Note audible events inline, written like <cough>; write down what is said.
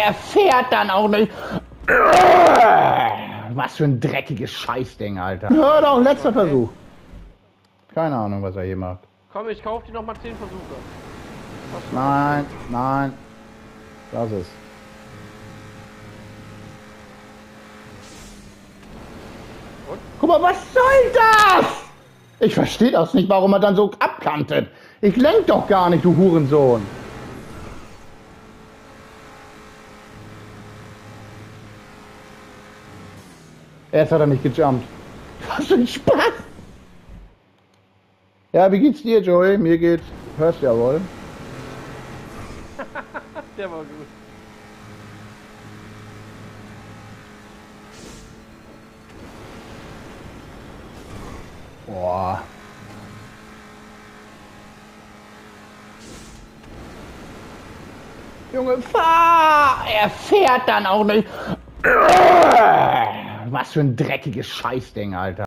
er fährt dann auch nicht. Was für ein dreckiges Scheißding, Alter. Hör doch, letzter Versuch. Keine Ahnung, was er hier macht. Komm, ich kauf dir noch mal 10 Versuche. Nein, nein. Lass es. Und? Guck mal, was soll das? Ich verstehe das nicht, warum er dann so abkantet. Ich lenk doch gar nicht, du Hurensohn. Erst hat er nicht gejumpt. Was für ein Spaß. Ja, wie geht's dir, Joey? Mir geht's. Hörst ja wohl. <laughs> Der war gut. Boah. Junge, fahr! Er fährt dann auch nicht. Was für ein dreckiges Scheißding, Alter.